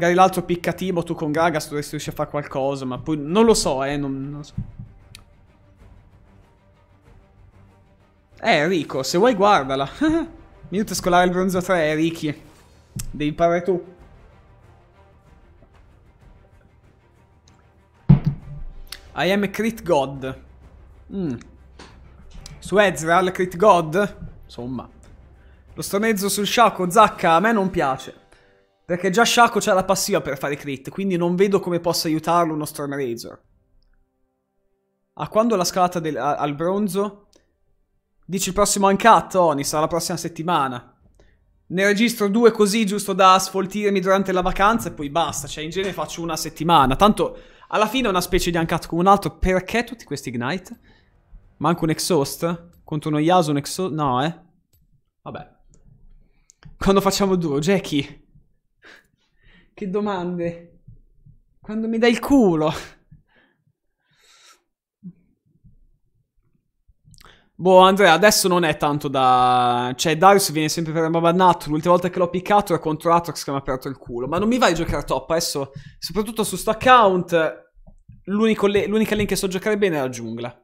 Magari l'altro picca Timo, tu con Gragas dovresti riuscire a fare qualcosa, ma poi non lo so, eh, non, non so. Eh, Rico, se vuoi guardala. Minuto scolare il bronzo 3, Ricky. Devi imparare tu. I am a crit god. Mm. Su Ezreal, crit god? Insomma. Lo stornezzo sul Shaco, Zacca, a me non piace. Perché già Shaco c'ha la passiva per fare crit, quindi non vedo come possa aiutarlo uno Storm Razor. A quando la scalata del, a, al bronzo? Dici il prossimo uncut, Oni, sarà la prossima settimana. Ne registro due così, giusto da sfoltirmi durante la vacanza e poi basta. Cioè, in genere faccio una settimana. Tanto, alla fine è una specie di uncut come un altro. Perché tutti questi ignite? Manco un exhaust? Contro uno Yasuo un exhaust? No, eh? Vabbè. Quando facciamo due, Jackie? Che domande? Quando mi dai il culo? Boh, Andrea, adesso non è tanto da... Cioè, Darius viene sempre per bannato. L'ultima volta che l'ho piccato era contro Atrox che mi ha aperto il culo. Ma non mi vai a giocare top. Adesso, soprattutto su sto account, l'unica lane che so giocare bene è la giungla.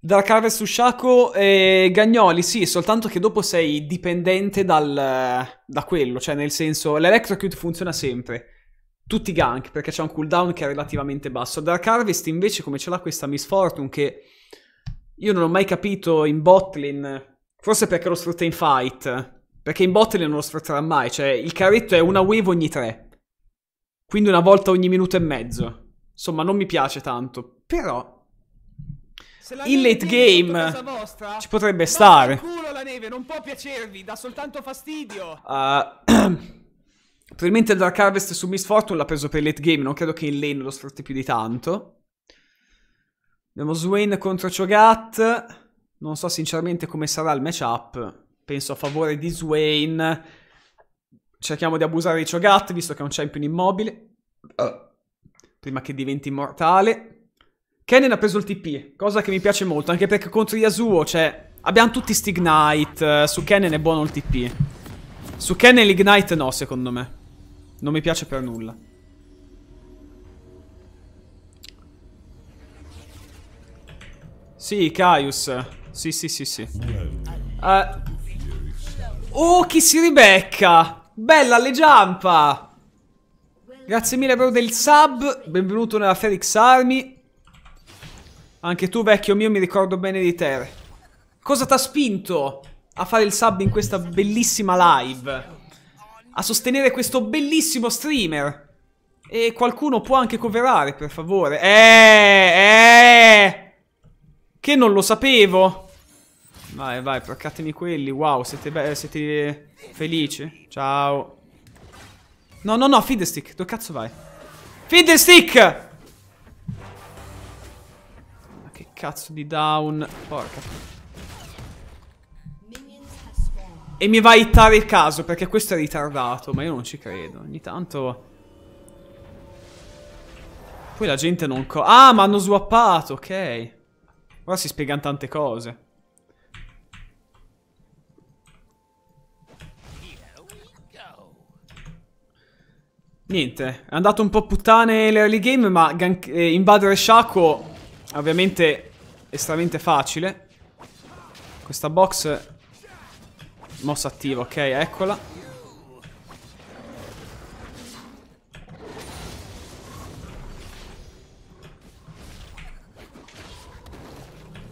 Dark Harvest su Shaco e Gagnoli, sì, soltanto che dopo sei dipendente dal, da quello, cioè nel senso, l'Electrocute funziona sempre, tutti gank, perché c'è un cooldown che è relativamente basso. Dark Harvest invece come ce l'ha questa Miss Fortune che io non ho mai capito in botlane, forse perché lo sfrutta in fight, perché in botlane non lo sfrutterà mai, cioè il carretto è una wave ogni tre, quindi una volta ogni minuto e mezzo. Insomma, non mi piace tanto, però il late game ci potrebbe stare. culo la neve, non può piacervi, dà soltanto fastidio. Uh, probabilmente il Dark Harvest su Miss Fortune l'ha preso per il late game, non credo che in lane lo sfrutti più di tanto. Abbiamo Swain contro Cho'Gath. Non so sinceramente come sarà il matchup. Penso a favore di Swain. Cerchiamo di abusare di Cho'Gath, visto che è un champion immobile. Uh. Prima che diventi immortale. Kennen ha preso il TP, cosa che mi piace molto, anche perché contro Yasuo, cioè, abbiamo tutti sti Ignite, su Kennen è buono il TP. Su Kennen l'Ignite no, secondo me. Non mi piace per nulla. Sì, Caius. Sì, sì, sì, sì. Uh. Oh, chi si ribecca! Bella le giampa! Grazie mille bro del sub, benvenuto nella Felix Army. Anche tu, vecchio mio, mi ricordo bene di te. Cosa ti ha spinto a fare il sub in questa bellissima live? A sostenere questo bellissimo streamer? E qualcuno può anche coverare, per favore. Eh, eh! Che non lo sapevo. Vai, vai, placcatemi quelli. Wow, siete, siete felici? Ciao. No, no, no, feed stick. Dove cazzo vai? Feed Cazzo di down. Porca. E mi va a hittare il caso perché questo è ritardato. Ma io non ci credo. Ogni tanto... Poi la gente non... ah, ma hanno swappato, ok. Ora si spiegano tante cose. Niente, è andato un po' puttane l'early game, ma eh, invadere Shaco ovviamente estremamente facile. Questa box mossa attiva, ok, eccola.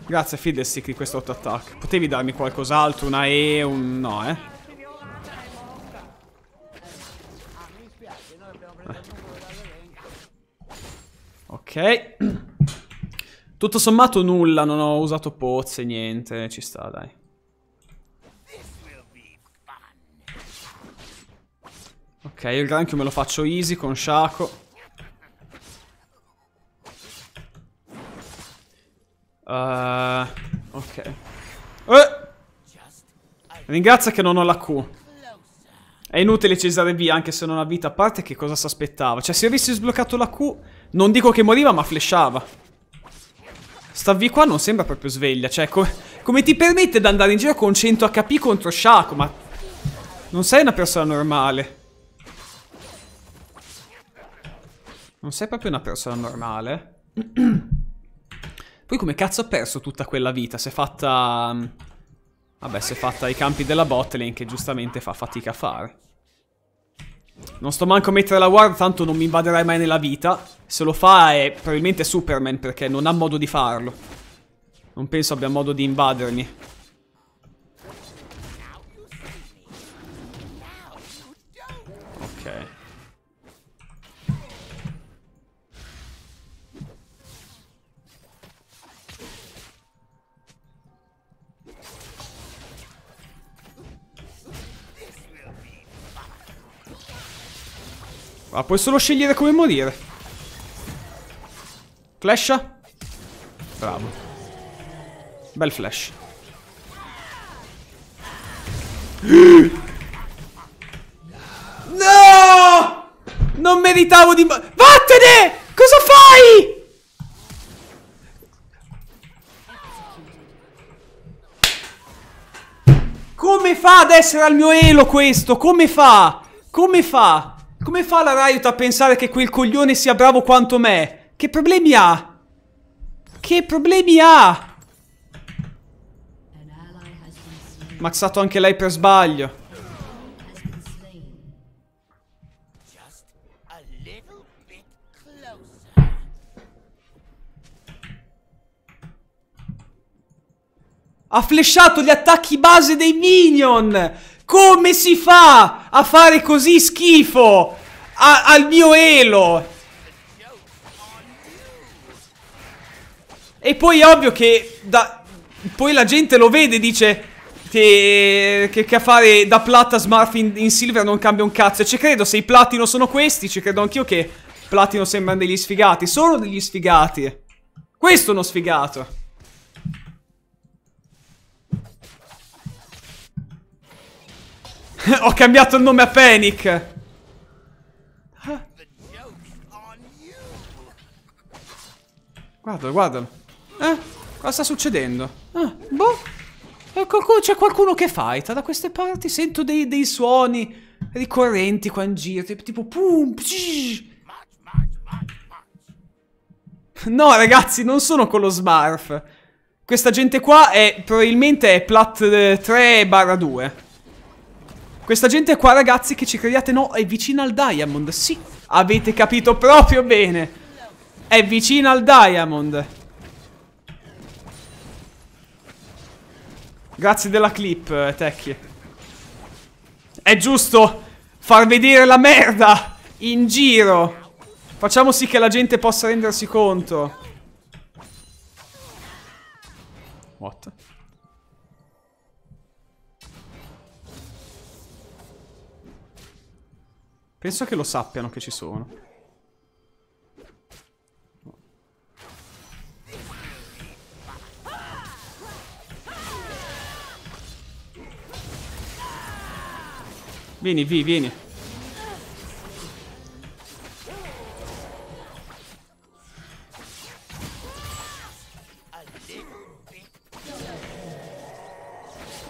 Grazie Fiddlestick di questo auto-attack. Potevi darmi qualcos'altro, una E, un... no, eh. Ok. Tutto sommato nulla, non ho usato pozze, niente, ci sta, dai. Ok, il granchio me lo faccio easy con Shaco. Uh, ok. Eh! Ringrazia che non ho la Q. È inutile Cesare via anche se non ha vita. A parte che cosa si aspettava. Cioè se avessi sbloccato la Q, non dico che moriva ma flashava. Sta V qua non sembra proprio sveglia. Cioè, co come ti permette di andare in giro con 100 HP contro Shaco? Ma non sei una persona normale. Non sei proprio una persona normale. Poi come cazzo ha perso tutta quella vita? Si è fatta... mm, Vabbè, si è fatta i campi della botlane che giustamente fa fatica a fare. Non sto manco a mettere la ward, tanto non mi invaderai mai nella vita. Se lo fa è probabilmente Superman perché non ha modo di farlo. Non penso abbia modo di invadermi. Ma puoi solo scegliere come morire. Flasha? Bravo. Bel flash. No! Non meritavo di... Vattene! Cosa fai? Come fa ad essere al mio elo questo? Come fa? Come fa? Come fa la Riot a pensare che quel coglione sia bravo quanto me? Che problemi ha? Che problemi ha? Maxato anche lei per sbaglio. Ha flashato gli attacchi base dei minion! Come si fa a fare così schifo a- al mio elo? E poi è ovvio che da- poi la gente lo vede e dice che, che, che a fare da plata smurf in, in silver non cambia un cazzo. E ci credo, se i platino sono questi, ci credo anch'io che platino sembrano degli sfigati. Sono degli sfigati. Questo è uno sfigato. Ho cambiato il nome a Panic. Guardalo, guardalo. Eh? Cosa sta succedendo? Ah, boh. Eh, C'è qualcuno che fighta da queste parti. Sento dei, dei suoni ricorrenti qua in giro. Tipo, pum. psh. No, ragazzi, non sono con lo Smurf. Questa gente qua è probabilmente è plat 3-2. Questa gente qua, ragazzi, che ci crediate no, è vicina al Diamond. Sì, avete capito proprio bene. È vicina al Diamond. Grazie della clip, eh, Tecchi. È giusto far vedere la merda in giro. Facciamo sì che la gente possa rendersi conto. What? Penso che lo sappiano che ci sono. Vieni, vi, vieni.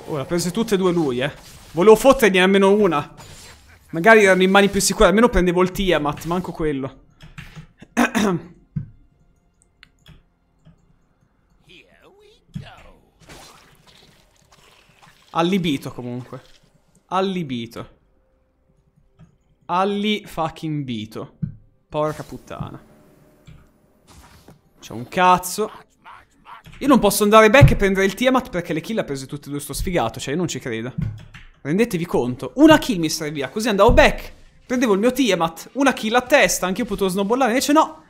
L'ha prese tutte e due lui, eh. Volevo fottergli almeno una. Magari erano in mani più sicure, almeno prendevo il Tiamat, manco quello. Allibito comunque. Allibito. Alli fucking bito. Porca puttana. C'è un cazzo. Io non posso andare back e prendere il Tiamat perché le kill ha prese tutte e due sto sfigato. Cioè, io non ci credo. Rendetevi conto. Una kill mi serviva, così andavo back. Prendevo il mio Tiamat. Una kill a testa, anche io potevo snowballare. Invece no.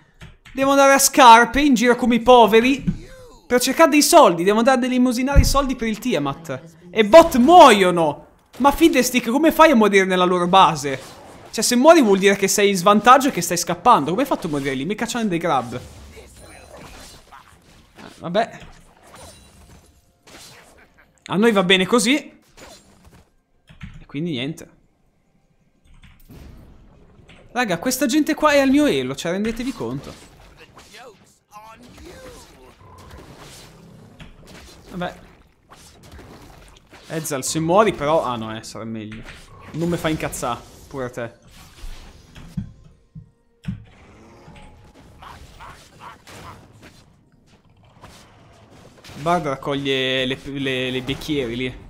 Devo andare a scarpe in giro come i poveri. Per cercare dei soldi. Devo andare a delimusinare i soldi per il Tiamat. E bot muoiono. Ma Fiddlestick, come fai a morire nella loro base? Cioè, se muori vuol dire che sei in svantaggio e che stai scappando. Come hai fatto a morire lì? Mica c'hanno dei grab. Eh, vabbè. A noi va bene così. Quindi niente. Raga, questa gente qua è al mio elo, cioè rendetevi conto. Vabbè. Ezal, se muori però... Ah no, eh, sarebbe meglio. Non mi fa incazzare, pure a te. Bard raccoglie le, le, le, becchieri lì.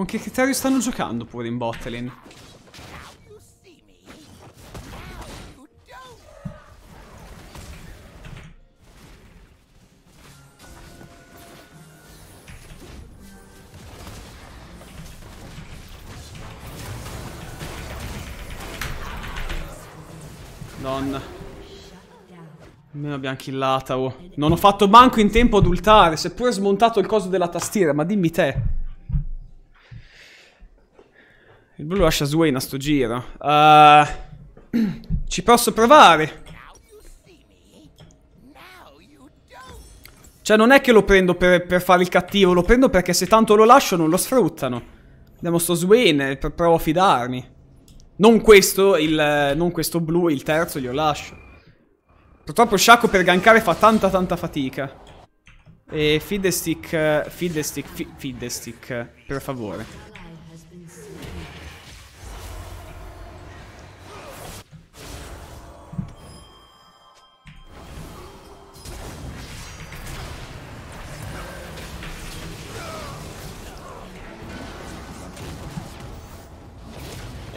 Con che criterio stanno giocando pure in don't. Donna. Almeno abbiamo killata, oh. Non ho fatto manco in tempo ad ultare, seppure smontato il coso della tastiera, ma dimmi te. Il blu lascia Swain a sto giro. Eh, ci posso provare. Cioè, non è che lo prendo per, per fare il cattivo, lo prendo perché se tanto lo lascio non lo sfruttano. Andiamo sto Swain, eh, pr- provo a fidarmi. Non questo, il, eh, non questo blu, il terzo glielo lascio. Purtroppo Shaco per gankare fa tanta tanta fatica. E Fiddlestick, Fiddlestick, fi- Fiddlestick, per favore.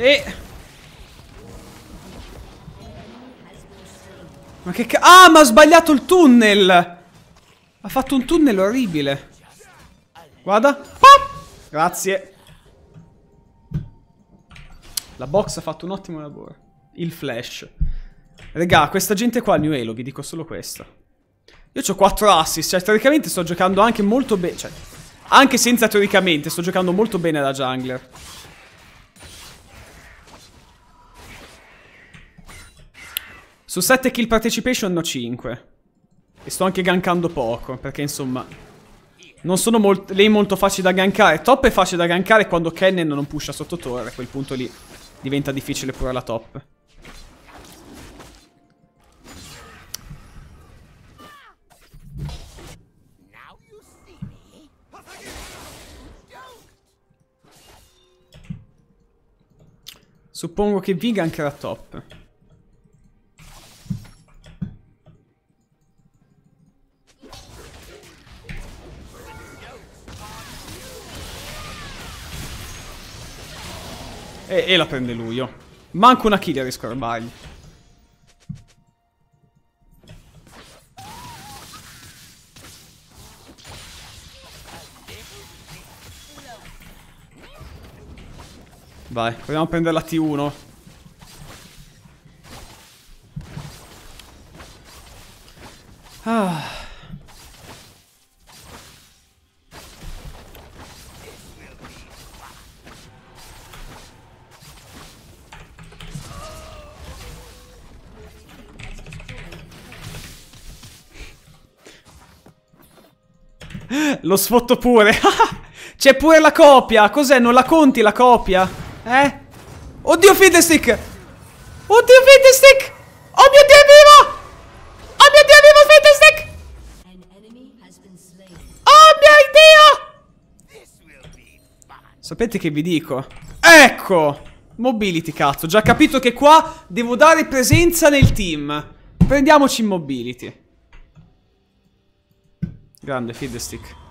E... Ma che ca- Ah, ma ha sbagliato il tunnel! Ha fatto un tunnel orribile. Guarda. Pop! Grazie. La box ha fatto un ottimo lavoro. Il flash. Regà, questa gente qua New Halo, vi dico solo questo. Io ho 4 assist, cioè teoricamente sto giocando anche molto bene. Cioè, anche senza teoricamente, sto giocando molto bene da jungler. Su 7 kill participation ho 5. E sto anche gankando poco, perché insomma... Non sono molt- lei molto facili da gankare. Top è facile da gankare quando Kennen non pusha sotto torre. A quel punto lì diventa difficile pure la top. Suppongo che V gankerà top. E, la prende lui, oh. Manco una kill a rubargli. Vai, proviamo a prendere la T1. Lo sfotto pure. C'è pure la copia. Cos'è? Non la conti la copia? Eh? Oddio, Fiddlestick! Oddio, Fiddlestick! Oh mio Dio, è vivo! Oh mio Dio, è vivo, Fiddlestick! Oh mio Dio! Sapete che vi dico? Ecco! Mobility, cazzo. Già capito che qua devo dare presenza nel team. Prendiamoci in mobility. Grande, Fiddlestick.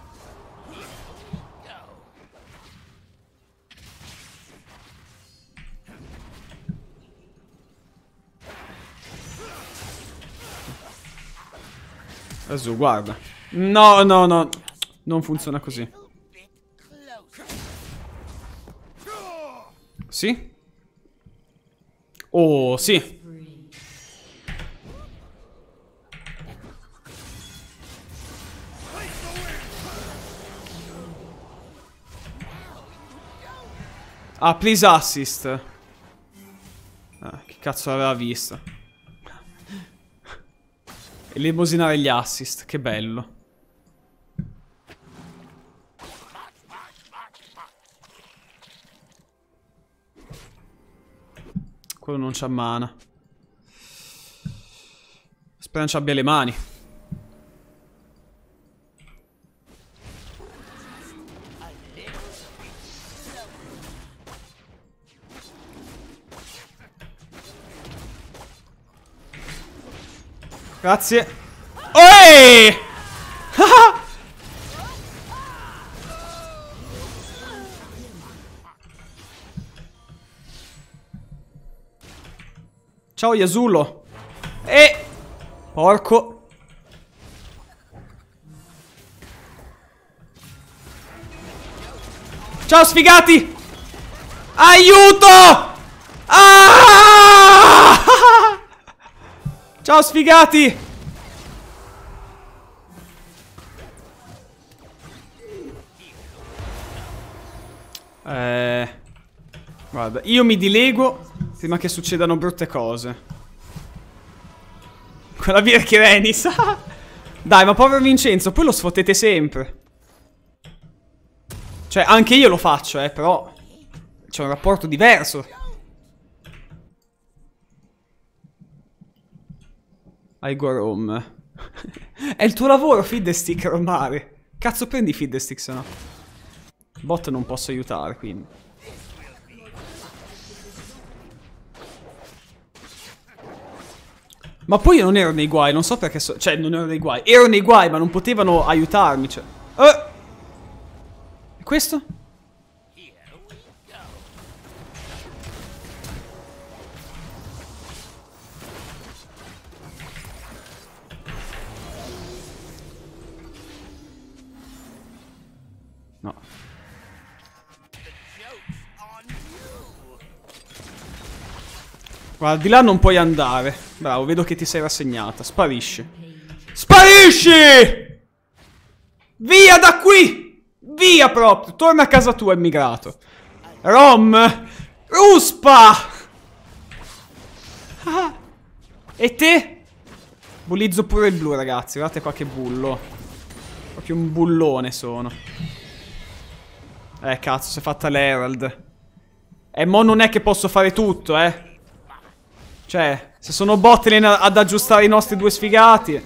Adesso guarda. No, no, no. Non funziona così. Sì? Oh, sì. Ah, please assist. Ah, che cazzo l'aveva vista? Elemosinare gli assist, che bello. Quello non c'ha mana. Spero non ci abbia le mani. Grazie. Oe! Ciao Yasulo. E... Porco. Ciao sfigati! Aiuto! Ah! Ciao sfigati! Eh... Guarda, io mi dilego prima che succedano brutte cose. Quella Virchirenis. Dai, ma povero Vincenzo, poi lo sfottete sempre. Cioè, anche io lo faccio, eh, però... C'è un rapporto diverso. I go home. È il tuo lavoro, Fiddlestick, romare. Cazzo, prendi Fiddlestick, se no. Bot non posso aiutare, quindi. Ma poi io non ero nei guai, non so perché so... Cioè, non ero nei guai. Ero nei guai, ma non potevano aiutarmi, cioè... Eh! E questo? Guarda, di là non puoi andare. Bravo, vedo che ti sei rassegnata. Sparisci. Sparisci! Via da qui! Via proprio! Torna a casa tua, immigrato. Rom! Ruspa! Ah. E te? Bullizzo pure il blu, ragazzi. Guardate qua che bullo. Proprio un bullone sono. Eh, cazzo, si è fatta l'Herald. E mo non è che posso fare tutto, eh. Cioè, se sono Botlin ad aggiustare i nostri due sfigati.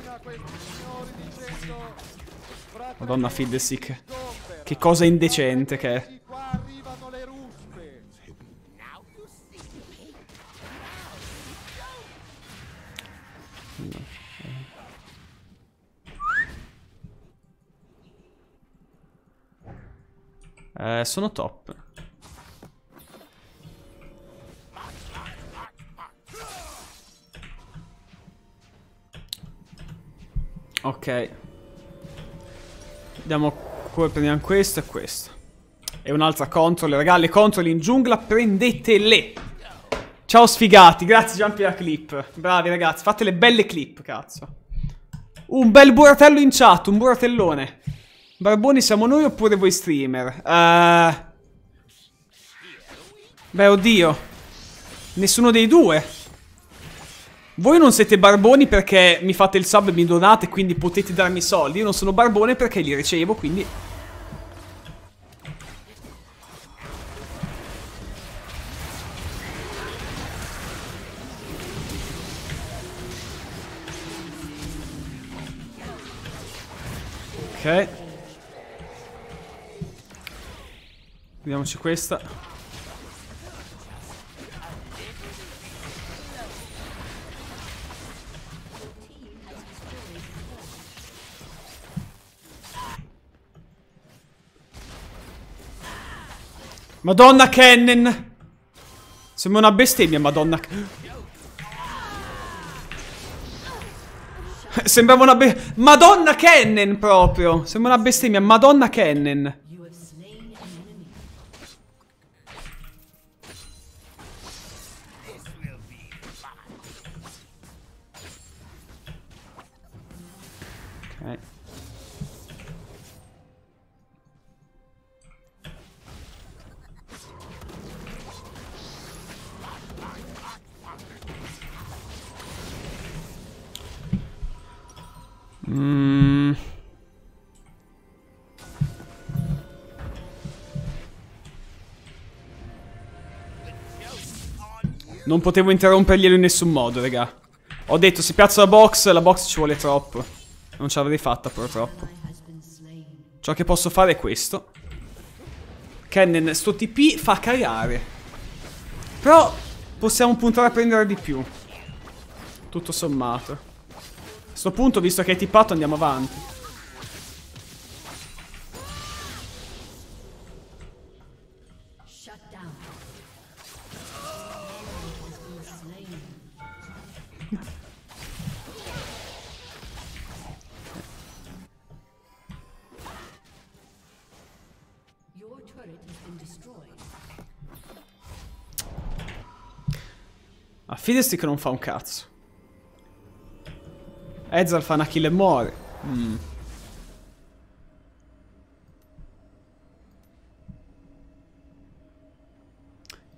Madonna Fiddlestick. Che cosa indecente che è. Eh, sono top. Ok. Andiamo qua, prendiamo questo e questo. E un'altra control, raga, le control in giungla prendetele. Ciao sfigati, grazie per la clip. Bravi ragazzi, fate le belle clip, cazzo. Un bel buratello in chat, un buratellone. Barboni siamo noi oppure voi streamer? Eh... Beh, oddio. Nessuno dei due. Voi non siete barboni perché mi fate il sub e mi donate, quindi potete darmi soldi. Io non sono barbone perché li ricevo, quindi... Ok. Vediamoci questa. Madonna Kennen! Sembra una bestemmia, madonna. Sembrava una be... Madonna Kennen proprio! Sembra una bestemmia, Madonna Kennen. Non potevo interromperglielo in nessun modo, raga. Ho detto, se piazzo la box, la box ci vuole troppo. Non ce l'avrei fatta, purtroppo. Ciò che posso fare è questo. Kennen, sto TP fa cagare. Però possiamo puntare a prendere di più. Tutto sommato. sto punto, visto che hai tippato, andiamo avanti. Ah, Fiddlestick non fa un cazzo. Ezreal fa una kill e muore. Mm.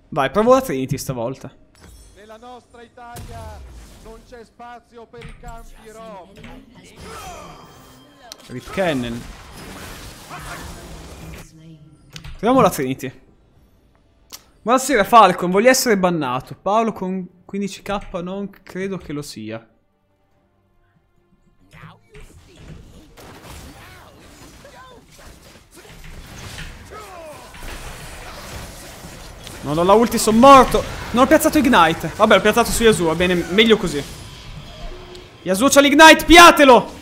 Vai, provo la Trinity stavolta. Nella nostra Italia non c'è spazio per i campi rom. Rip Cannon. Proviamo la Trinity. Buonasera Falcon, voglio essere bannato. Paolo con 15k non credo che lo sia. Non ho la ulti, sono morto. Non ho piazzato Ignite. Vabbè, l'ho piazzato su Yasuo, va bene, meglio così. Yasuo c'ha l'Ignite, piatelo!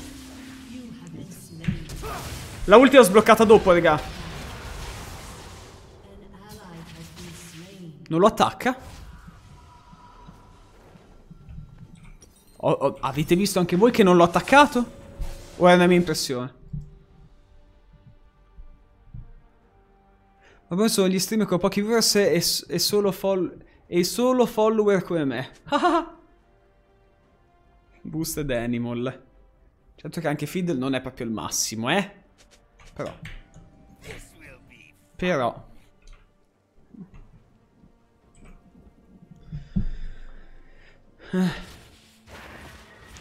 La ulti l'ho sbloccata dopo, raga. Non lo attacca? Oh, oh, avete visto anche voi che non l'ho attaccato? O è una mia impressione? Vabbè, sono gli streamer con pochi viewers e, e solo, fol- e solo follower come me. Boosted Animal. Certo che anche Fiddle non è proprio il massimo, eh? Però. Però.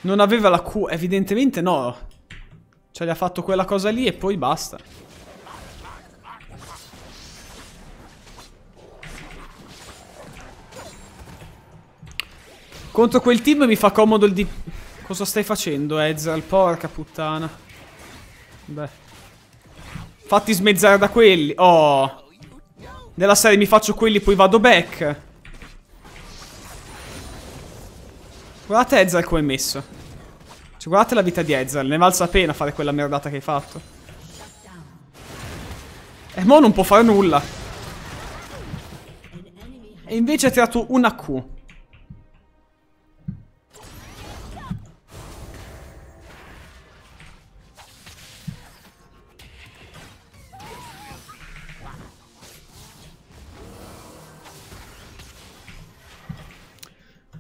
Non aveva la Q, evidentemente no. Cioè gli ha fatto quella cosa lì e poi basta. Contro quel team mi fa comodo il di... Cosa stai facendo, Ezreal? Porca puttana. Beh. Fatti smezzare da quelli. Oh. Nella serie mi faccio quelli poi vado back. Guardate Ezreal come è messo. Cioè, guardate la vita di Ezreal. Ne valsa la pena fare quella merdata che hai fatto. E mo non può fare nulla. E invece ha tirato una Q.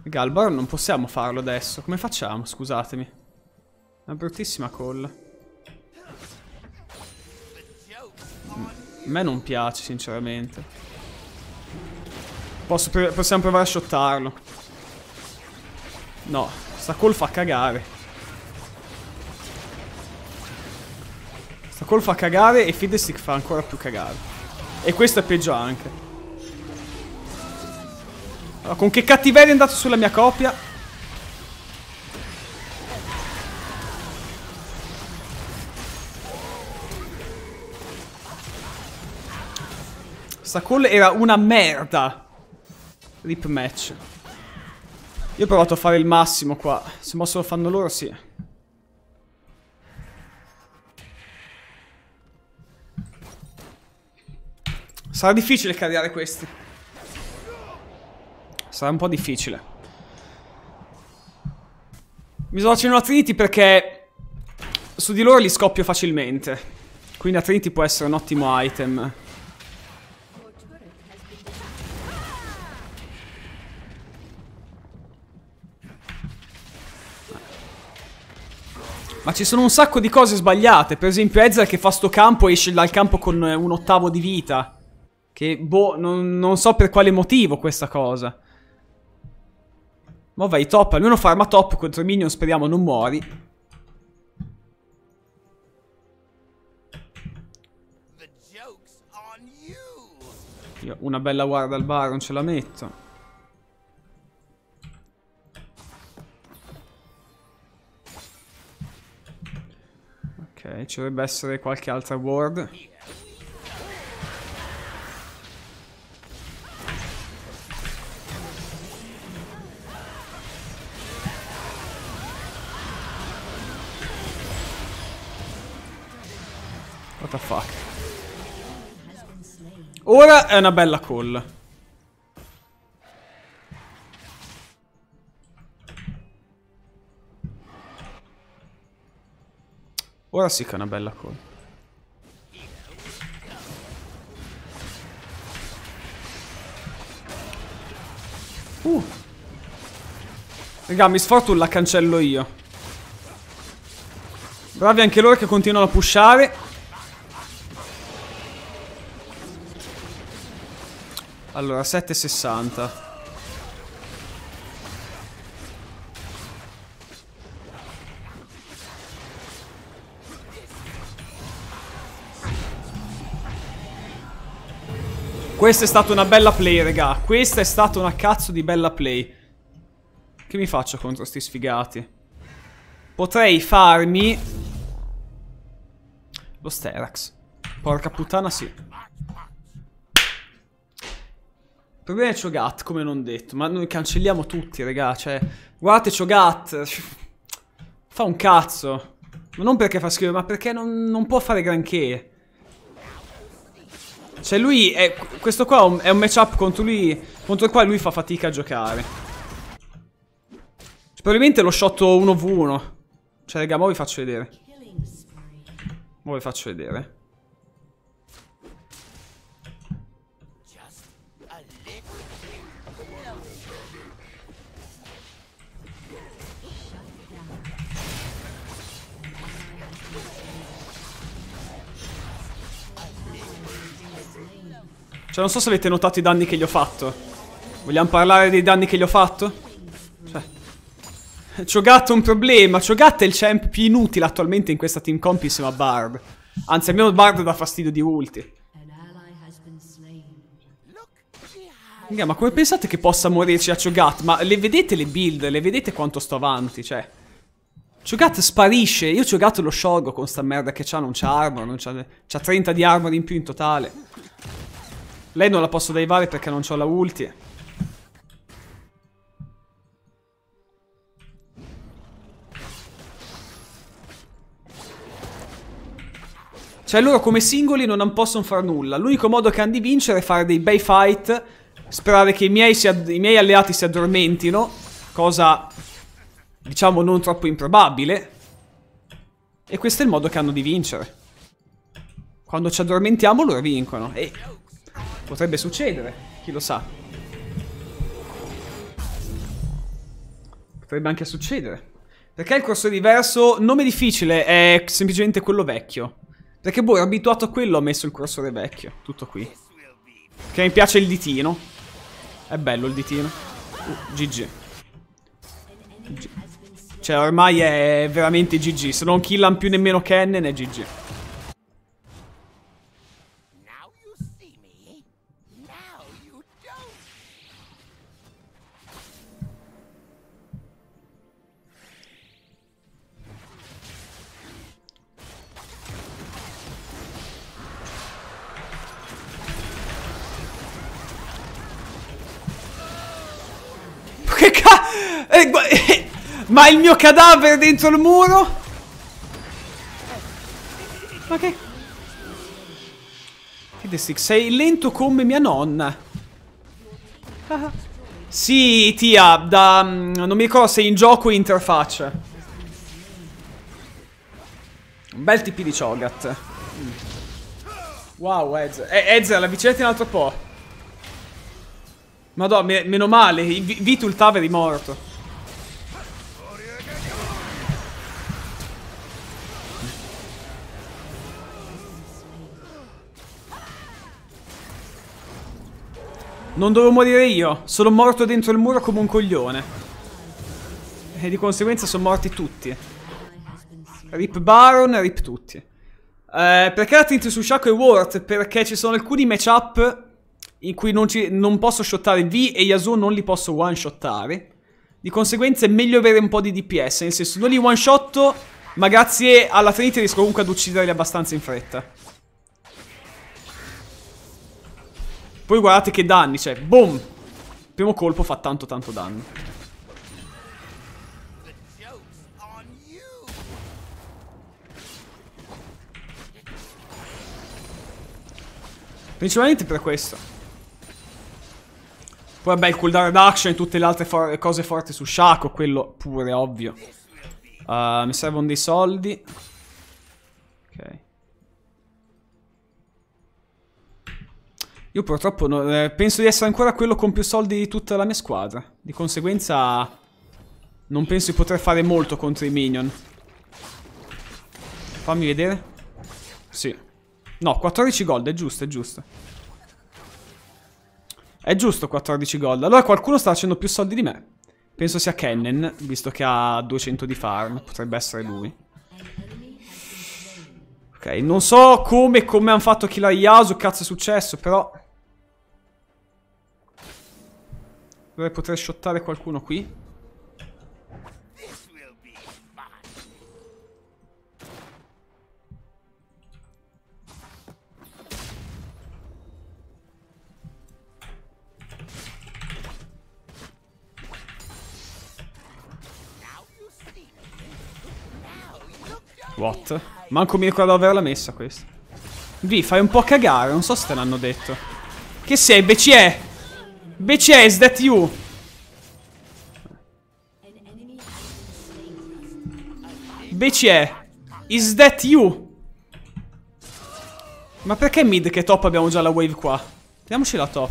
Galbar non possiamo farlo adesso. Come facciamo? Scusatemi. Una bruttissima call. A me non piace, sinceramente. Posso possiamo provare a shottarlo. No, sta call fa cagare. Sta call fa cagare e Fiddlestick fa ancora più cagare. E questo è peggio anche. Allora, con che cattiveria è andato sulla mia copia? Sta call era una merda. Rip match. Io ho provato a fare il massimo qua. Se mo se lo fanno loro, sì. Sarà difficile carriare questi. Sarà un po' difficile. Mi facendo una Trinity perché su di loro li scoppio facilmente. Quindi la Trinity può essere un ottimo item. Ma ci sono un sacco di cose sbagliate. Per esempio, Ezra che fa sto campo e esce dal campo con eh, un ottavo di vita. Che, boh, non, non so per quale motivo questa cosa. Ma vai top, almeno farma top contro minion, speriamo non muori. Una bella guarda al bar, non ce la metto. Ok, ci dovrebbe essere qualche altra ward. What the fuck. Ora è una bella call. Ora sì che è una bella call. Uh. Raga, mi sforzo la cancello io. Bravi anche loro che continuano a pushare. Allora, 7,60. Questa è stata una bella play, raga. Questa è stata una cazzo di bella play. Che mi faccio contro sti sfigati? Potrei farmi... Lo Sterax. Porca puttana, sì. Il problema è Cho'Gath, come non detto. Ma noi cancelliamo tutti, raga. Cioè, guardate Cho'Gath. Fa un cazzo. Ma non perché fa schifo, ma perché non, non può fare granché. Cioè lui è, Questo qua è un, matchup contro lui Contro il quale lui fa fatica a giocare. Cioè, Probabilmente lo shot 1v1 Cioè raga, mo vi faccio vedere. Mo vi faccio vedere Cioè non so se avete notato i danni che gli ho fatto Vogliamo parlare dei danni che gli ho fatto? Cioè Cho'Gath è un problema Cho'Gath è il champ più inutile attualmente in questa team comp insieme a Bard Anzi almeno Bard dà fastidio di ulti ma come pensate che possa morirci a Cho'Gath? Ma le vedete le build? Le vedete quanto sto avanti? Cioè Cho'Gath sparisce Io Cho'Gath lo sciolgo con sta merda che c'ha Non c'ha armor non c'ha 30 di armor in più in totale Lei non la posso daivare perché non c'ho la ulti Cioè loro come singoli non possono fare nulla. L'unico modo che hanno di vincere è fare dei bei fight, sperare che i miei, i miei alleati si addormentino, cosa diciamo non troppo improbabile. E questo è il modo che hanno di vincere. Quando ci addormentiamo loro vincono. E potrebbe succedere, chi lo sa. Potrebbe anche succedere. Perché il corso diverso, nome difficile, è semplicemente quello vecchio. Perché boh, ero abituato a quello, ho messo il cursore vecchio. Tutto qui. Che mi piace il ditino. È bello il ditino. Uh, GG. G- Cioè, ormai è veramente GG. Se non killan più nemmeno Kennen, è GG. Ma il mio cadavere dentro il muro? Ma che... Fiddlestick, sei lento come mia nonna. Ah. Sì, Tia, da... mm, Non mi ricordo se in gioco o interfaccia. Un bel TP di Cho'Gath. Mm. Wow, Ezra. Eh, Ezra, avvicinati un altro po'. Madonna, me- meno male, i- Vi- Vitul Taveri morto. Non dovevo morire io, sono morto dentro il muro come un coglione. E di conseguenza sono morti tutti. Rip Baron, rip tutti. Eh, perché la Trinity su Shaco è worth? Perché ci sono alcuni matchup in cui non, ci- non posso shottare V e Yasuo non li posso one shottare. Di conseguenza è meglio avere un po' di DPS, nel senso non li one shotto, ma grazie alla Trinity riesco comunque ad ucciderli abbastanza in fretta. Poi guardate che danni, cioè, boom! Primo colpo fa tanto tanto danno. Principalmente per questo. Poi vabbè il cooldown reduction e tutte le altre for- cose forti su Shaco, quello pure ovvio. Uh, mi servono dei soldi. Ok. Io purtroppo no- eh, penso di essere ancora quello con più soldi di tutta la mia squadra. Di conseguenza non penso di poter fare molto contro i minion. Fammi vedere. Sì. No, 14 gold, è giusto, è giusto. È giusto 14 gold. Allora qualcuno sta facendo più soldi di me. Penso sia Kennen, visto che ha 200 di farm. Potrebbe essere lui. Ok, non so come, come hanno fatto killare Yasu, cazzo è successo, però... Dovrei poter shottare qualcuno qui. What? Manco mi ricordo averla messa questa. Vi, fai un po' cagare, non so se te l'hanno detto. Che sei, BCE? BCE, is that you? BCE, is that you? Ma perché mid che top abbiamo già la wave qua? Teniamoci la top.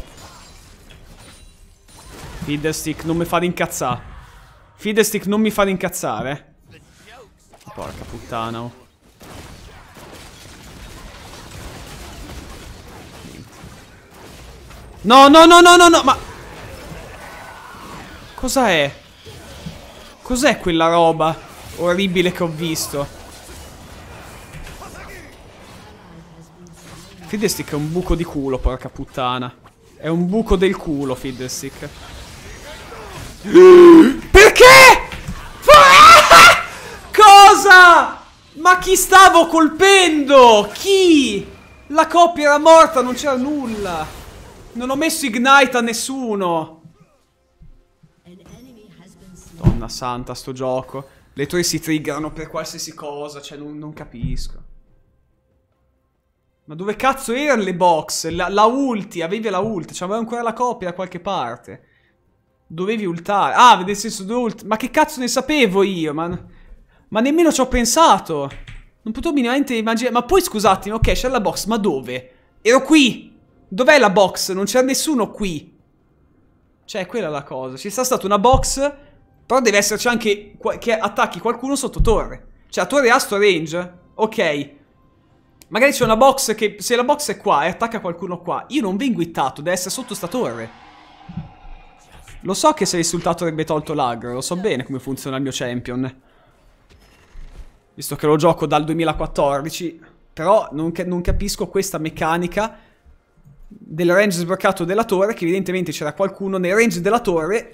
Fiddlestick, non mi fa incazzare. Fiddlestick, non mi fa incazzare. Porca puttana, oh. No, no, no, no, no, no, ma... Cosa è? Cos'è quella roba orribile che ho visto? Fiddlestick è un buco di culo, porca puttana. È un buco del culo, Fiddlestick. Perché? Cosa? Ma chi stavo colpendo? Chi? La coppia era morta, non c'era nulla. Non ho messo Ignite a nessuno. Donna santa, sto gioco. Le torri si triggerano per qualsiasi cosa, cioè non, non capisco. Ma dove cazzo erano le box? La, la ulti, avevi la ult, cioè avevo ancora la coppia da qualche parte. Dovevi ultare. Ah, nel senso dove ult... Ma che cazzo ne sapevo io? Ma, ma nemmeno ci ho pensato. Non potevo minimamente immaginare. Ma poi scusatemi, ok, c'era la box, ma dove? Ero qui. Dov'è la box? Non c'era nessuno qui. Cioè, quella è la cosa. Ci sta stata una box, però deve esserci anche che attacchi qualcuno sotto torre. Cioè, la torre ha sto range. Ok. Magari c'è una box che... Se la box è qua e attacca qualcuno qua, io non vengo hittato, deve essere sotto sta torre. Lo so che se risultato avrebbe tolto l'agro, lo so bene come funziona il mio champion. Visto che lo gioco dal 2014. Però non, non capisco questa meccanica del range sbloccato della torre, che evidentemente c'era qualcuno nel range della torre.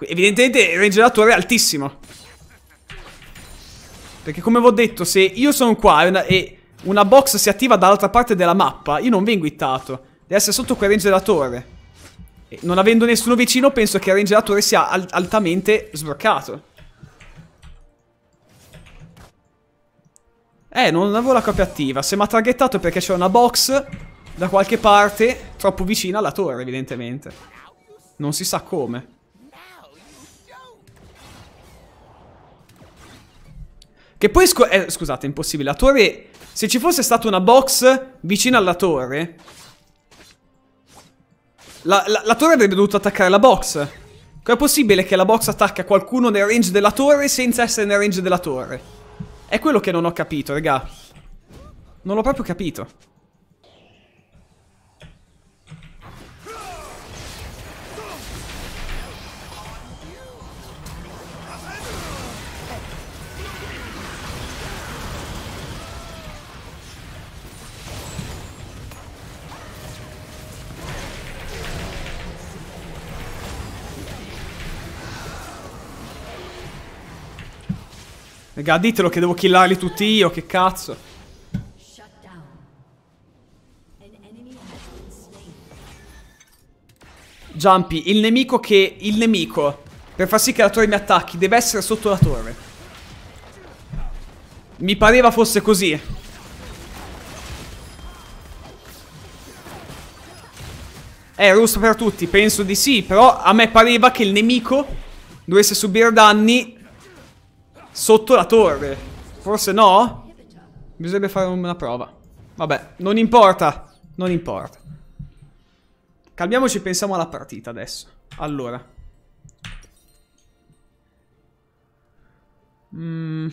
Evidentemente il range della torre è altissimo. Perché come vi ho detto, se io sono qua e una, e una box si attiva dall'altra parte della mappa, io non vengo hittato. Deve essere sotto quel range della torre. E non avendo nessuno vicino, penso che il range della torre sia al- altamente sbloccato. Eh, non avevo la copia attiva. Se mi ha targettato perché c'è una box da qualche parte, troppo vicina alla torre, evidentemente. Non si sa come. Che poi, eh, scusate, è impossibile. La torre, se ci fosse stata una box vicina alla torre, la, la- la torre avrebbe dovuto attaccare la box. Com'è possibile che la box attacca qualcuno nel range della torre senza essere nel range della torre? È quello che non ho capito, raga. Non l'ho proprio capito. Raga, ditelo che devo killarli tutti io, che cazzo. Jumpy, il nemico che... Il nemico, per far sì che la torre mi attacchi, deve essere sotto la torre. Mi pareva fosse così. È rosso per tutti, penso di sì, però a me pareva che il nemico dovesse subire danni sotto la torre. Forse no? Bisognerebbe fare una prova. Vabbè, non importa, non importa. Calmiamoci e pensiamo alla partita adesso. Allora. Mm.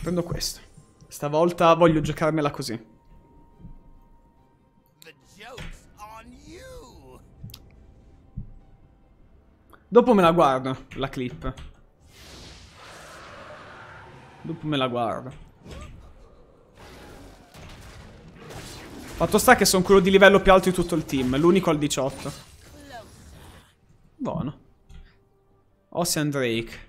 Prendo questo. Stavolta voglio giocarmela così. Dopo me la guardo, la clip. Dopo me la guardo. Fatto sta che sono quello di livello più alto di tutto il team, l'unico al 18. Buono. Ocean Drake.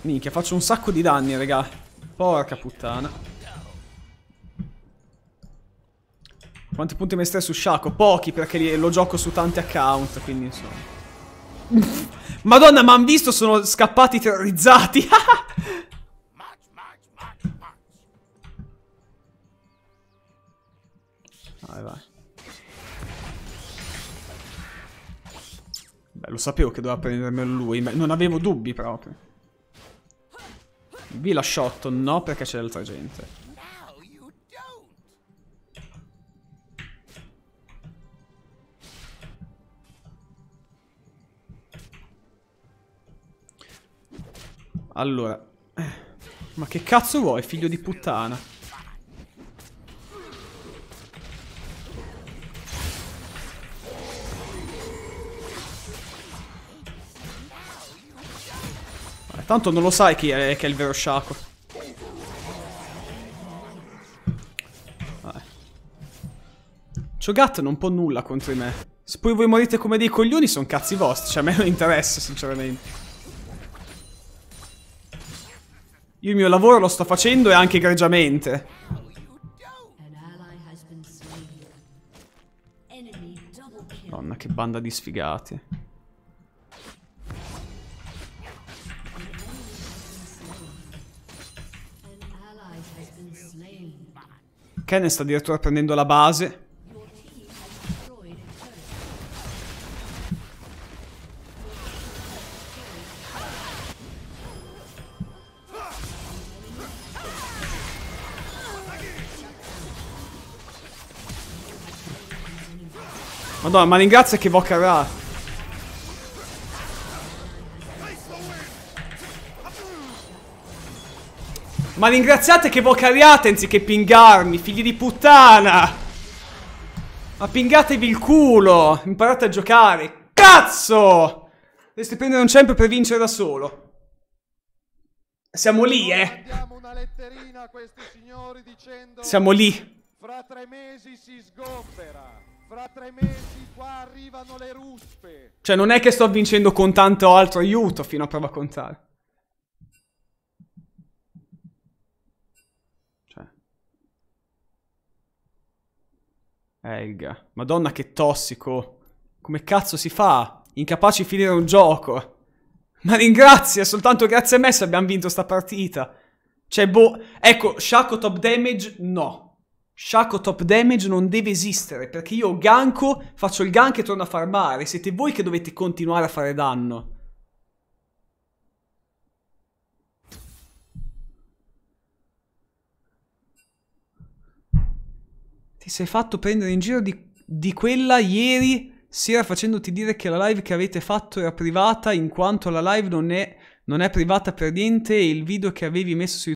Minchia, faccio un sacco di danni, raga. Porca puttana. Quanti punti mi stai su Shaco? Pochi, perché lo gioco su tanti account, quindi insomma. Madonna, ma han visto? Sono scappati terrorizzati. Vai, vai. Beh, lo sapevo che doveva prendermelo lui. ma Non avevo dubbi proprio. Vi la shot, no, perché c'è altra gente. Allora. Ma che cazzo vuoi, figlio di puttana? Tanto non lo sai chi è, che è il vero sciacco. Vabbè. Cho'Gath non può nulla contro di me. Se poi voi morite come dei coglioni, sono cazzi vostri. Cioè, a me non interessa, sinceramente. Io il mio lavoro lo sto facendo e anche egregiamente. Madonna, che banda di sfigati. An ally has been slain. Ken sta addirittura prendendo la base. Madonna, ma ringrazia che Voca Ra. Ma ringraziate che vocariate anziché pingarmi, figli di puttana! Ma pingatevi il culo! Imparate a giocare! Cazzo! Dovreste prendere un champ per vincere da solo. Siamo lì, eh! Siamo lì. fra tre mesi si sgombera. Fra tre mesi qua arrivano le ruspe. Cioè, non è che sto vincendo con tanto altro aiuto fino a prova contraria. Cioè. Elga. Madonna che tossico. Come cazzo si fa? Incapaci di finire un gioco. Ma ringrazia, soltanto grazie a me se abbiamo vinto sta partita. Cioè, boh... Ecco, Shaco top damage, no. Shaco top damage non deve esistere, perché io ganko, faccio il gank e torno a farmare. Siete voi che dovete continuare a fare danno. Ti sei fatto prendere in giro di, di quella ieri sera facendoti dire che la live che avete fatto era privata in quanto la live non è, non è privata per niente e il video che avevi messo su